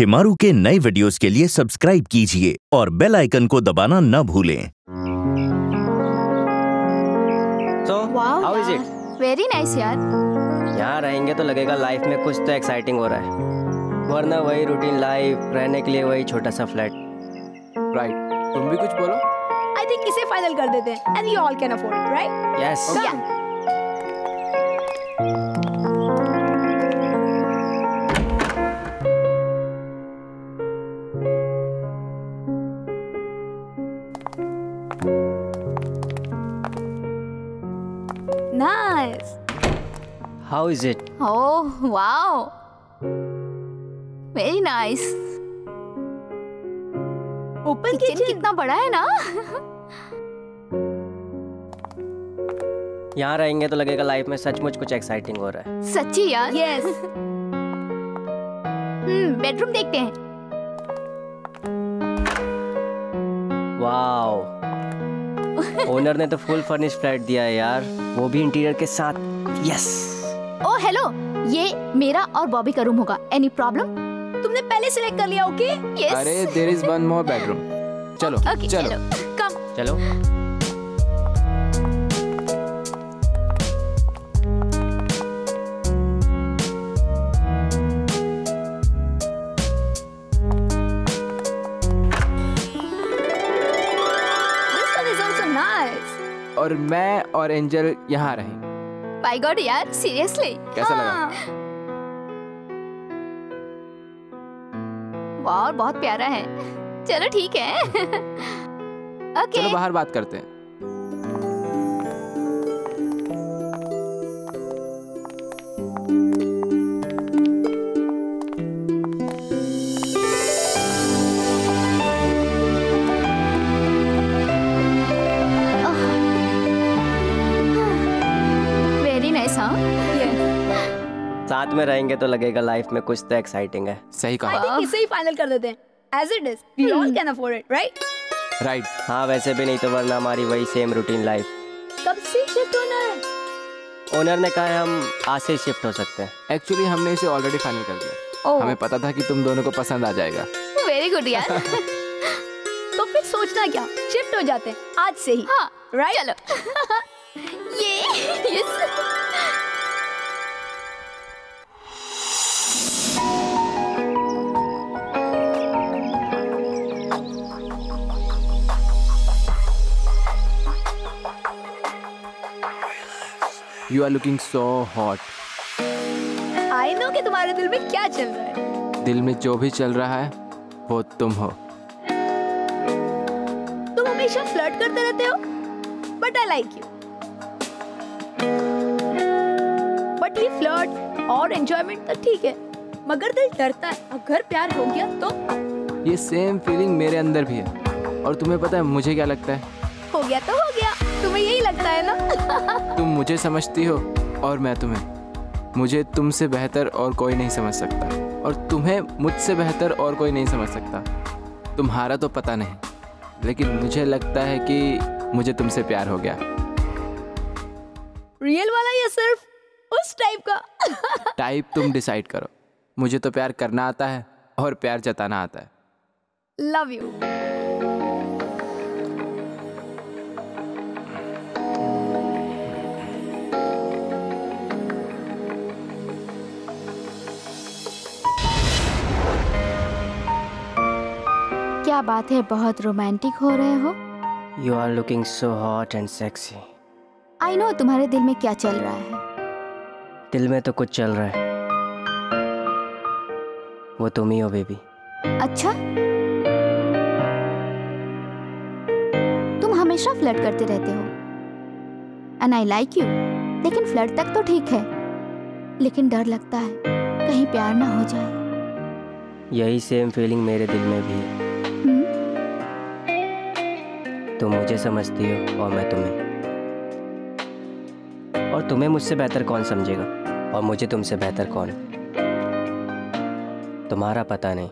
शिमारू के नए वीडियोस के लिए सब्सक्राइब कीजिए और बेल आइकन को दबाना न भूलें। So, wow how is it? Very nice यार। यहाँ रहेंगे तो लगेगा लाइफ में कुछ तो एक्साइटिंग हो रहा है। वरना वही रूटीन लाइफ रहने के लिए वही छोटा सा फ्लैट राइट right. तुम भी कुछ बोलो। आई थिंक इसे फाइनल कर देते हैं and you all can afford right yes is it oh wow very nice open kitchen kitchen कितना बड़ा है ना? यहाँ रहेंगे तो लगेगा लाइफ में सचमुच कुछ एक्साइटिंग हो रहा है। सच्ची यार? यस हम्म बेडरूम देखते हैं। वाओ ओनर ने तो फुल फर्निश फ्लैट दिया है यार। वो भी इंटीरियर के साथ। यस ओ हेलो ये मेरा और बॉबी का रूम होगा. एनी प्रॉब्लम तुमने पहले सिलेक्ट कर लिया ओके यस अरे there is one more bedroom चलो ओके चलो. कम चलो. This one is also nice और मैं और एंजल यहाँ रहेंगे. बाय गॉड यार सीरियसली कैसा लगा? वाह बहुत प्यारा है। चलो ठीक है। ओके चलो बाहर बात करते हैं। साथ में रहेंगे तो लगेगा लाइफ में कुछ तो एक्साइटिंग है। सही आई कहा थिंक इसे ही फाइनल कर देते हैं। As it is we all can afford it right right हाँ वैसे भी नहीं तो वरना हमारी वही सेम रूटीन लाइफ कब से शिफ्ट होना है? ओनर ने कहा है हम आज से शिफ्ट हो सकते हैं। एक्चुअली हमने इसे ऑलरेडी फाइनल कर दिया। ओह हमें पता था कि तुम दोनों को पसंद आ जाएगा। वेरी गुड यार। तो फिर सोचना क्या? शिफ्ट हो जाते हैं आज से ही। हाँ। राइट चलो। ये yes you are looking so hot I know कि तुम्हारे दिल में क्या चल रहा है। दिल में जो भी चल रहा है वो तुम हो। तुम हमेशा फ्लर्ट करते रहते हो but I like you but ये फ्लर्ट और एंजॉयमेंट तो ठीक है मगर दिल डरता है। अगर प्यार हो गया तो ये सेम फीलिंग मेरे अंदर भी है। और तुम्हें पता है मुझे क्या लगता है? हो गया तो हो गया। तुम्हें यही लगता है ना? मुझे समझती हो और मैं तुम्हें। मुझे तुमसे बेहतर और कोई नहीं समझ सकता। और तुम्हें मुझसे बेहतर और कोई नहीं समझ सकता। तुम्हारा तो पता नहीं लेकिन मुझे लगता है कि मुझे तुमसे प्यार हो गया। रियल वाला या सिर्फ़ उस टाइप का? टाइप तुम डिसाइड करो। मुझे तो प्यार करना आता है और प्यार जताना आता है। लव यू क्या बात है बहुत रोमांटिक हो रहे हो। You are looking so hot and sexy I know तुम्हारे दिल में क्या चल रहा है। दिल में तो कुछ चल रहा है। वो तुम ही हो बेबी अच्छा। तुम हमेशा फ्लर्ट करते रहते हो। एंड आई लाइक यू लेकिन फ्लर्ट तक तो ठीक है। लेकिन डर लगता है कहीं प्यार ना हो जाए। यही सेम फीलिंग मेरे दिल में भी है? तुम मुझे समझती हो और मैं तुम्हें। और तुम्हें मुझसे बेहतर कौन समझेगा? और मुझे तुमसे बेहतर कौन? तुम्हारा पता नहीं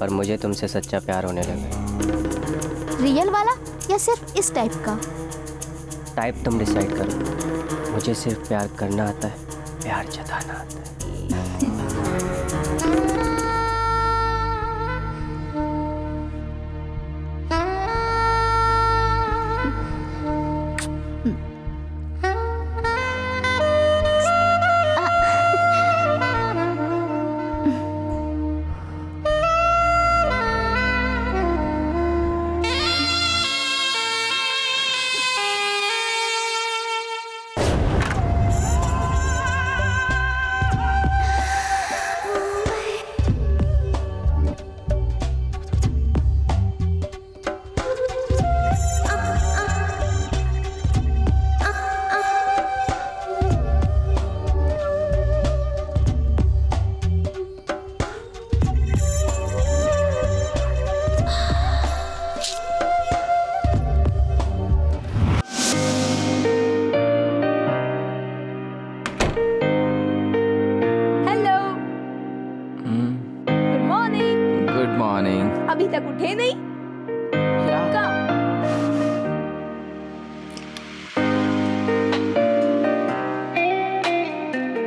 पर मुझे तुमसे सच्चा प्यार होने लगा। रियल वाला या सिर्फ़ इस टाइप का? टाइप तुम डिसाइड करो। मुझे सिर्फ़ प्यार करना आता है प्यार जताना आता है। तक उठे नहीं।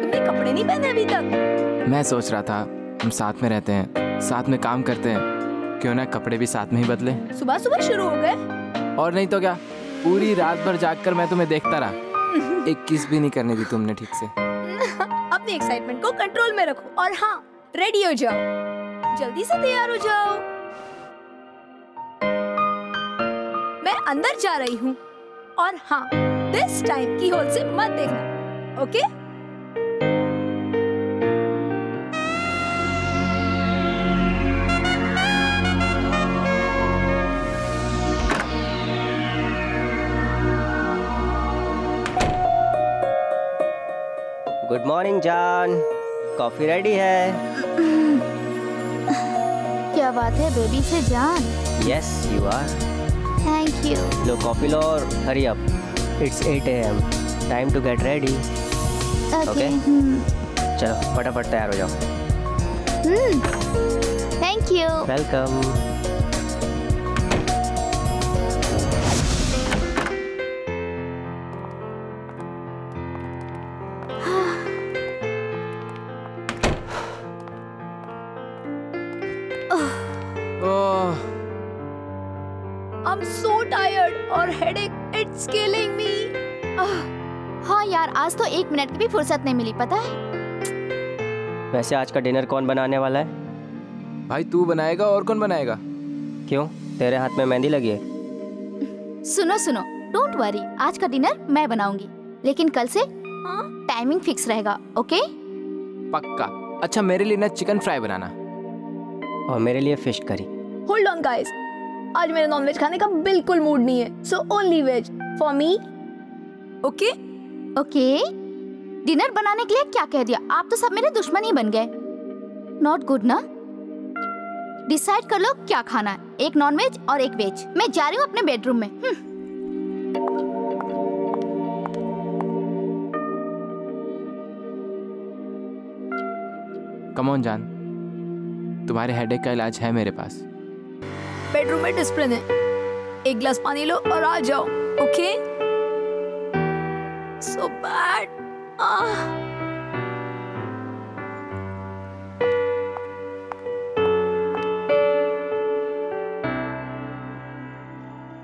तुमने कपड़े नहीं पहने अभी तक? मैं सोच रहा था हम साथ में रहते हैं साथ में काम करते हैं। क्यों ना कपड़े भी साथ में ही बदले। सुबह सुबह शुरू हो गए। और नहीं तो क्या? पूरी रात भर जागकर मैं तुम्हें देखता रहा। एक किस भी नहीं करने दी तुमने ठीक से। अपनी एक्साइटमेंट को कंट्रोल में रखो। और हाँ रेडी हो जाओ। जल्दी से तैयार हो जाओ। अंदर जा रही हूँ। और हाँ दिस टाइम की होल से मत देखना ओके गुड मॉर्निंग जान कॉफ़ी रेडी है? क्या बात है बेबी से जान? Yes you are thank you. लो कॉफ़ी लो और hurry up it's 8 AM time to get ready okay Okay. Hmm. चलो फटाफट तैयार हो जाओ. Thank you welcome headache it's killing me हाँ यार आज तो एक मिनट की भी फुर्सत नहीं मिली पता है? वैसे आज का डिनर कौन बनाने वाला है? भाई तू बनाएगा और कौन बनाएगा? क्यों? तेरे हाथ में मेहंदी लगी है। सुनो सुनो डोंट वरी आज का डिनर मैं बनाऊँगी लेकिन कल से टाइमिंग फिक्स रहेगा ओके पक्का। अच्छा मेरे लिए ना चिकन फ्राई बनाना। और मेरे लिए fish curry. Hold on guys आज मेरा नॉनवेज खाने का बिल्कुल मूड नहीं है। So only veg for me okay okay dinner बनाने के लिए क्या कह दिया? आप तो सब मेरे दुश्मन ही बन गए। नॉट गुड ना? डिसाइड कर लो क्या खाना है। एक नॉन वेज और एक वेज मैं जा रही हूँ अपने बेडरूम में। हम्म, कमोन जान तुम्हारे हेडेक का इलाज है मेरे पास। बेडरूम में डिस्प्लिन है। एक ग्लास पानी लो और आ जाओ ओके सो बैड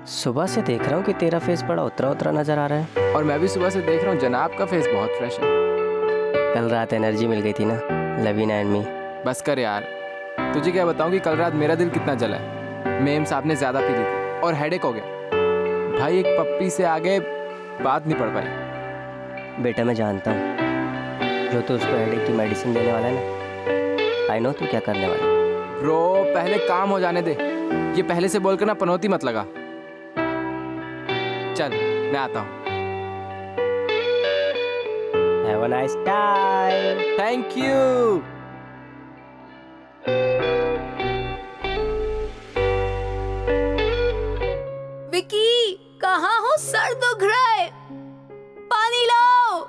सुबह से देख रहा हूँ कि तेरा फेस बड़ा उतरा उतरा नज़र आ रहा है। और मैं भी सुबह से देख रहा हूँ जनाब का फेस बहुत फ्रेश है। कल रात एनर्जी मिल गई थी ना लवीना एंड मी बस कर यार। तुझे क्या बताऊँ कि कल रात मेरा दिल कितना जला है? मेम साहब ने ज़्यादा पी ली थी और हेडेक हो गया। भाई एक पप्पी से आगे बात नहीं पड़ पाई। बेटा मैं जानता हूँ। जो तू उसको हेडेक की मेडिसिन देने वाला है ना आई नो तू क्या करने वाला। ब्रो पहले काम हो जाने दे। ये पहले से बोलकर ना पनौती मत लगा। चल मैं आता हूँ। Have a nice time thank you sir दुख रहा है पानी लाओ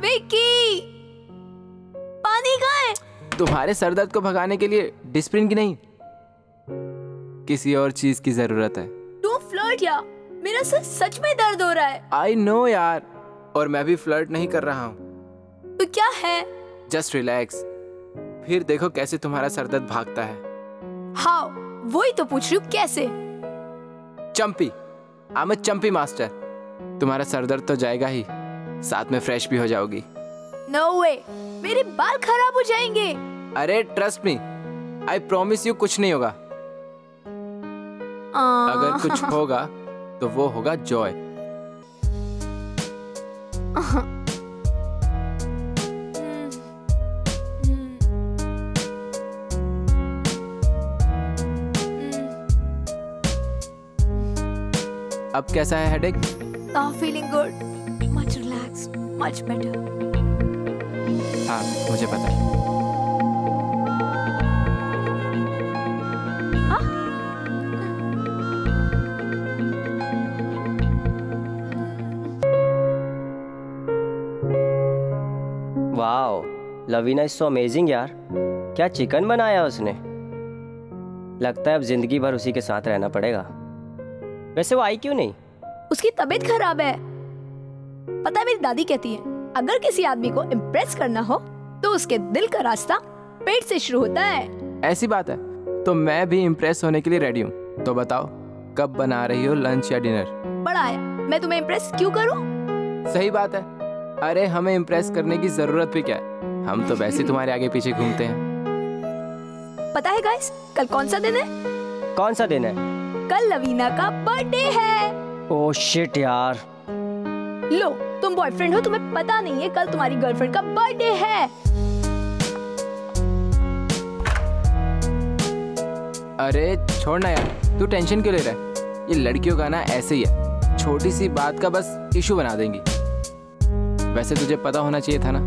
विकी पानी कहाँ है तुम्हारे सर दर्द को भगाने के लिए डिस्प्रिन की नहीं किसी और चीज़ की ज़रूरत है। तू फ्लर्ट या? मेरा सर सच में दर्द हो रहा है। आई नो यार और मैं भी फ्लर्ट नहीं कर रहा हूँ। तो क्या है? जस्ट रिलैक्स फिर देखो कैसे तुम्हारा सर दर्द भागता है। हाउ वही तो पूछ रही हूँ कैसे? चंपी। आम चंपी मास्टर तुम्हारा सर दर्द तो जाएगा ही। साथ में फ्रेश भी हो जाओगी। नो no वे मेरे बाल खराब हो जाएँगे। अरे trust me I promise you कुछ नहीं होगा। अगर कुछ होगा तो वो होगा जॉय अब कैसा है headache Now feeling good, much relaxed, much better. हाँ मुझे पता है। Wow Lavina is so amazing यार क्या चिकन बनाया उसने लगता है अब ज़िंदगी भर उसी के साथ रहना पड़ेगा वैसे वो आई क्यों नहीं? उसकी तबीयत खराब है। पता है मेरी दादी कहती है अगर किसी आदमी को इम्प्रेस करना हो तो उसके दिल का रास्ता पेट से शुरू होता है। ऐसी बात है तो मैं भी इम्प्रेस होने के लिए रेडी हूँ। तो बताओ कब बना रही हो लंच या डिनर बड़ा है मैं तुम्हें इम्प्रेस क्यों करूँ? सही बात है। अरे हमें इम्प्रेस करने की ज़रूरत भी क्या है? हम तो वैसे तुम्हारे आगे पीछे घूमते हैं। पता है गाइस कल कौन सा दिन है? कौन सा दिन है? कल लवीना का बर्थडे है। ओ शिट यार। लो तुम बॉयफ्रेंड हो तुम्हें पता नहीं है कल तुम्हारी गर्लफ्रेंड का बर्थडे है। अरे छोड़ ना यार तू टेंशन क्यों ले रहा है? ये लड़कियों का ना ऐसे ही है। छोटी सी बात का बस इशू बना देंगी। वैसे तुझे पता होना चाहिए था ना?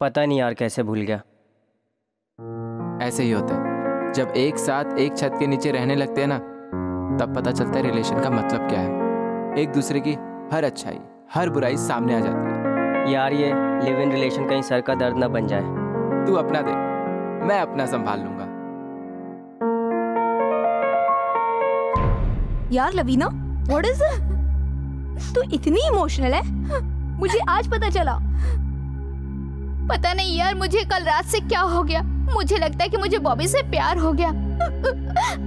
पता नहीं यार कैसे भूल गया। ऐसे ही होता है। जब एक साथ एक छत के नीचे रहने लगते हैं ना तब पता चलता है रिलेशन का मतलब क्या है। एक दूसरे की हर अच्छाई हर बुराई सामने आ जाती है। यार ये लिव इन रिलेशन कहीं सर का दर्द ना बन जाए। तू अपना दे मैं अपना संभाल लूँगा। यार लवीना व्हाट इज़ तू इतनी इमोशनल है। मुझे आज पता चला। पता नहीं यार मुझे कल रात से क्या हो गया। मुझे लगता है कि मुझे बॉबी से प्यार हो गया।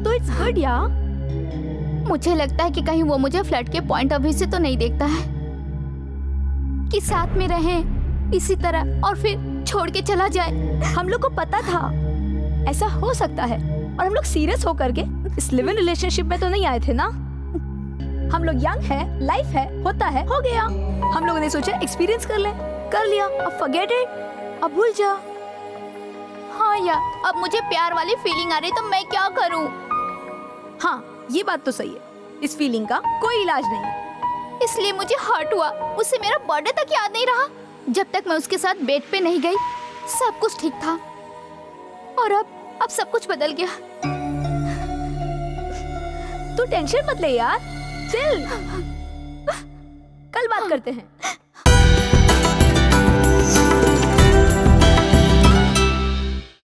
तो इट्स गुड यार मुझे लगता है कि कहीं वो मुझे फ्लैट के पॉइंट ऑफ़ व्यू से तो नहीं देखता है। कि साथ में रहें, इसी तरह, और फिर छोड़ के चला जाए। हम लोग को पता था। ऐसा हो सकता है। और हम लोग सीरियस होकर के, इस लिव इन रिलेशनशिप में तो नहीं आए थे ना? हम लोग यंग है लाइफ है, होता है, हो गया। हम लोगों ने सोचा एक्सपीरियंस कर ले। कर लिया। अब फॉरगेट इट अब भूल जा हाँ यार अब मुझे प्यार वाली फीलिंग आ रही तो मैं क्या करूँ? हाँ ये बात तो सही है। इस फीलिंग का कोई इलाज नहीं। इसलिए मुझे हर्ट हुआ। उससे मेरा बर्थडे तक याद नहीं रहा। जब तक मैं उसके साथ बेड पे नहीं गई सब कुछ ठीक था। और अब अब सब कुछ बदल गया। तू टेंशन मत ले यार। चिल। कल बात करते हैं।